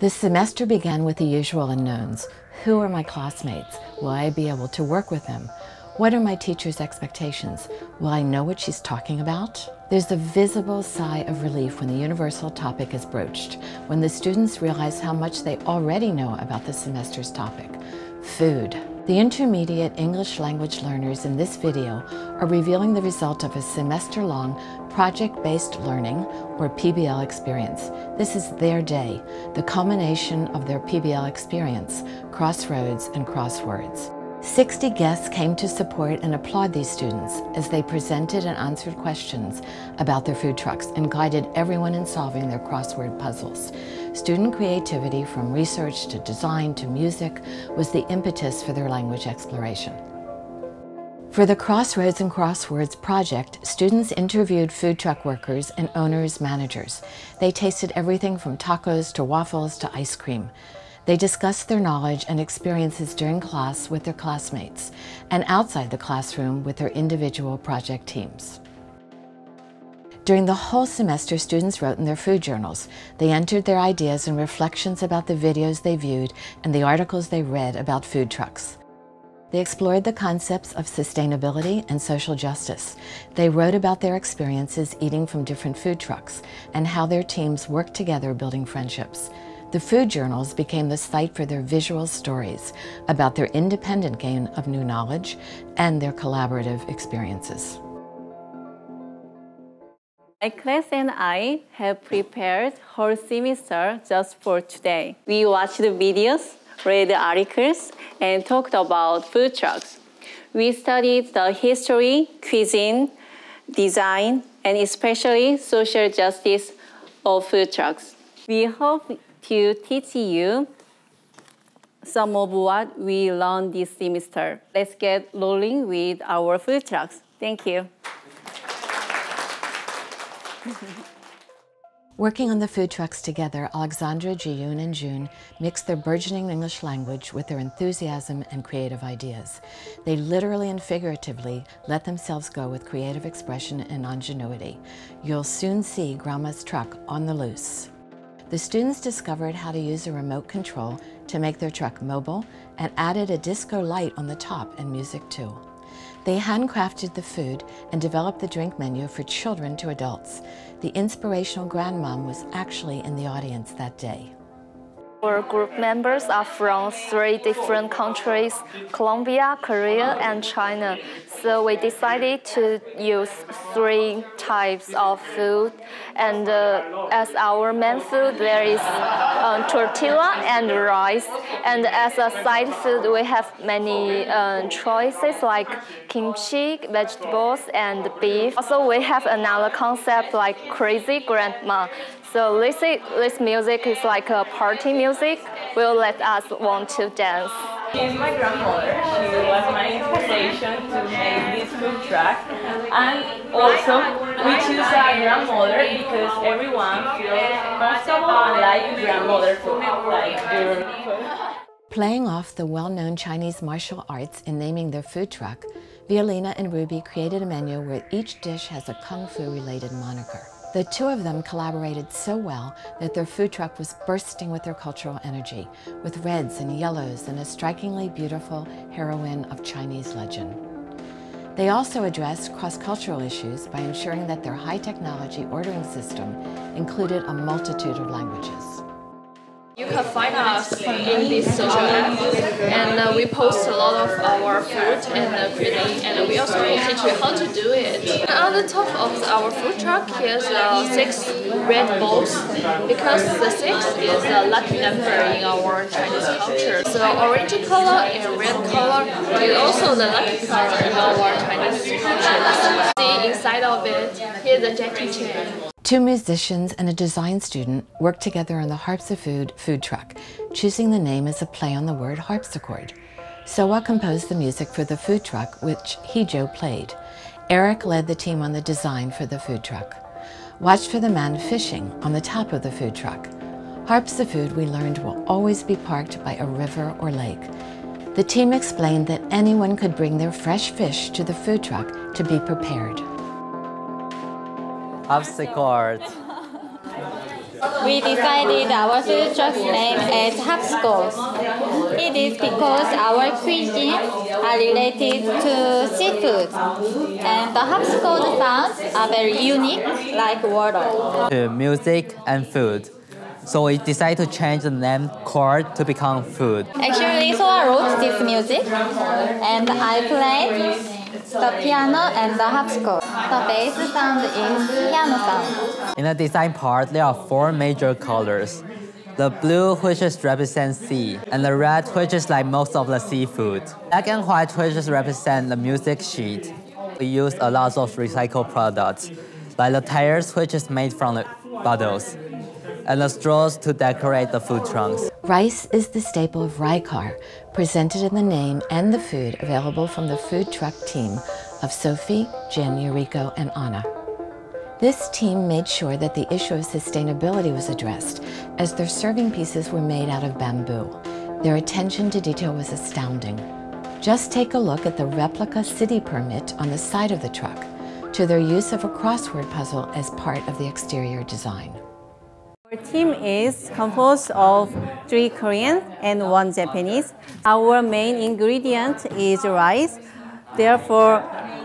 The semester began with the usual unknowns. Who are my classmates? Will I be able to work with them? What are my teacher's expectations? Will I know what she's talking about? There's a visible sigh of relief when the universal topic is broached, when the students realize how much they already know about the semester's topic, food. The intermediate English language learners in this video are revealing the result of a semester-long project-based learning or PBL experience. This is their day, the culmination of their PBL experience, crossroads and crosswords. 60 guests came to support and applaud these students as they presented and answered questions about their food trucks and guided everyone in solving their crossword puzzles. Student creativity from research to design to music was the impetus for their language exploration. For the Crossroads and Crosswords project, students interviewed food truck workers and owners managers. They tasted everything from tacos to waffles to ice cream. They discussed their knowledge and experiences during class with their classmates and outside the classroom with their individual project teams. During the whole semester, students wrote in their food journals. They entered their ideas and reflections about the videos they viewed and the articles they read about food trucks. They explored the concepts of sustainability and social justice. They wrote about their experiences eating from different food trucks and how their teams worked together building friendships. The food journals became the site for their visual stories about their independent gain of new knowledge and their collaborative experiences. My class and I have prepared whole semester just for today. We watched the videos, read the articles, and talked about food trucks. We studied the history, cuisine, design, and especially social justice of food trucks. We hope to teach you some of what we learned this semester. Let's get rolling with our food trucks. Thank you. Working on the food trucks together, Alexandra, Jiyun, and June mixed their burgeoning English language with their enthusiasm and creative ideas. They literally and figuratively let themselves go with creative expression and ingenuity. You'll soon see Grandma's truck on the loose. The students discovered how to use a remote control to make their truck mobile and added a disco light on the top and music too. They handcrafted the food and developed the drink menu for children to adults. The inspirational grandmom was actually in the audience that day. Our group members are from three different countries, Colombia, Korea, and China. So we decided to use three types of food. And uh, as our main food, there is uh, tortilla and rice. And as a side food, we have many uh, choices like kimchi, vegetables, and beef. Also, we have another concept like crazy grandma. So this, this music is like a party music, will let us want to dance. She's my grandmother. She was my inspiration to make this food truck. And also, we choose a grandmother because everyone feels comfortable and like grandmother food, like food. Playing off the well-known Chinese martial arts in naming their food truck, Violina and Ruby created a menu where each dish has a kung fu related moniker. The two of them collaborated so well that their food truck was bursting with their cultural energy, with reds and yellows and a strikingly beautiful heroine of Chinese legend. They also addressed cross-cultural issues by ensuring that their high-technology ordering system included a multitude of languages. You can find us in this social app, and uh, we post a lot of our food and uh, and we also teach you how to do it. On the top of our food truck, here's uh, six red balls, because the six is a lucky number in our Chinese culture. So orange color and red color is also the lucky color in our Chinese culture. See inside of it, here's a Jackie Chan. Two musicians and a design student worked together on the Harpsifood food truck, choosing the name as a play on the word harpsichord. Soa composed the music for the food truck, which Hijo played. Eric led the team on the design for the food truck. Watch for the man fishing on the top of the food truck. Harpsifood we learned, will always be parked by a river or lake. The team explained that anyone could bring their fresh fish to the food truck to be prepared harpsichord. We decided our truck's name as Hopscotch. It is because our cuisine are related to seafood, and the harpsichord sounds are very unique, like water. To music and food. So we decided to change the name chord to become food. Actually, Soa wrote this music, and I played the piano and the harpsichord. The bass sound is piano sound. In the design part, there are four major colors. The blue, which is represents sea, and the red, which is like most of the seafood. Black and white, which is represent the music sheet. We use a lot of recycled products, like the tires, which is made from the bottles, and the straws to decorate the food trunks. Rice is the staple of Raikar, presented in the name and the food available from the food truck team of Sophie, Jen, Yuriko, and Anna. This team made sure that the issue of sustainability was addressed as their serving pieces were made out of bamboo. Their attention to detail was astounding. Just take a look at the replica city permit on the side of the truck to their use of a crossword puzzle as part of the exterior design. Our team is composed of three Korean and one Japanese. Our main ingredient is rice. Therefore,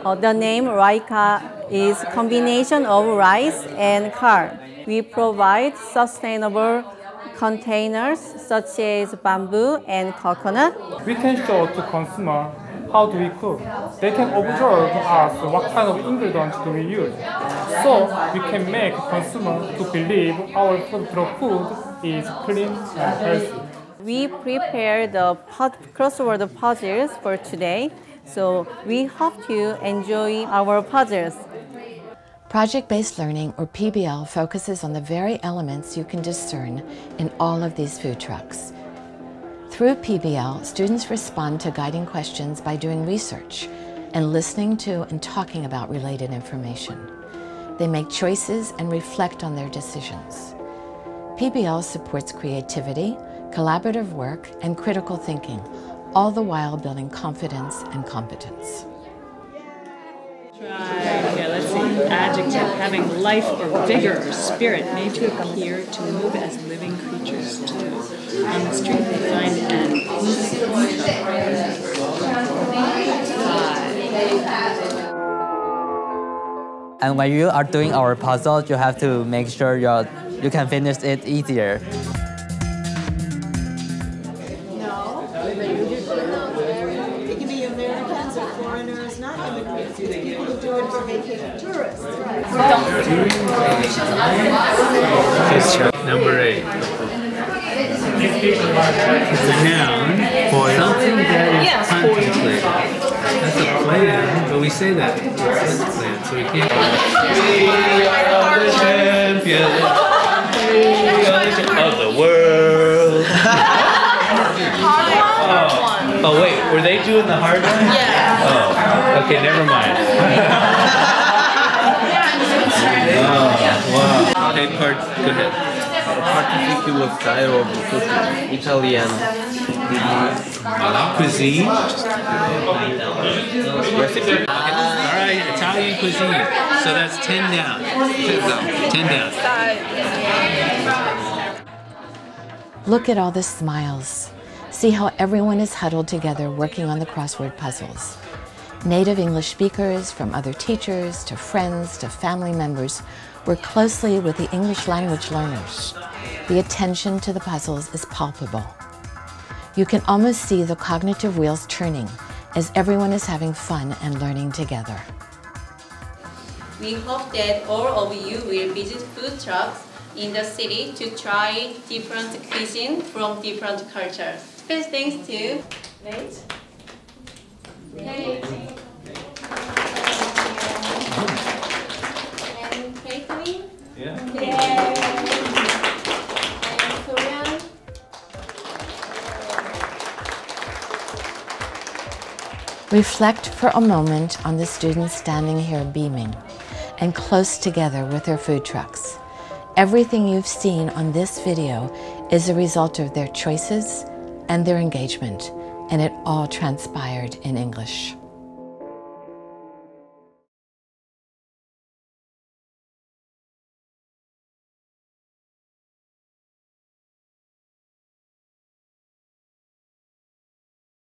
uh, the name Raika is combination of rice and car. We provide sustainable containers such as bamboo and coconut. We can show to consumer how do we cook. They can observe us what kind of ingredients do we use. So we can make consumer to believe our food food is clean and healthy. We prepare the crossword puzzles for today, so we hope you enjoy our puzzles. Project-based learning, or PBL, focuses on the very elements you can discern in all of these food trucks. Through PBL, students respond to guiding questions by doing research and listening to and talking about related information. They make choices and reflect on their decisions. PBL supports creativity, collaborative work, and critical thinking, all the while building confidence and competence. Try, let's see, adjective, having life or vigor or spirit, made to appear to move as living creatures do. On the street they find an And when you are doing our puzzle, you have to make sure you you can finish it easier. No. It can be Americans or foreigners, not immigrants. People who do it for making tourists, right? Number eight. It's a noun. Something that is contemplated. That's a plan, but we say that it's a plan, so we can't. We are the champions We are of the world. oh. oh wait, were they doing the hard one? Yeah. Oh, okay, never mind. oh, wow. Okay, part, go ahead particular style of cooking, Italian cuisine recipe. All right, Italian cuisine. So that's ten down. Ten down. Ten down. Look at all the smiles. See how everyone is huddled together working on the crossword puzzles. Native English speakers, from other teachers to friends to family members, work closely with the English language learners. The attention to the puzzles is palpable. You can almost see the cognitive wheels turning as everyone is having fun and learning together. We hope that all of you will visit food trucks in the city to try different cuisine from different cultures. Special thanks to Nate. Nate. Reflect for a moment on the students standing here beaming and close together with their food trucks. Everything you've seen on this video is a result of their choices and their engagement, and it all transpired in English.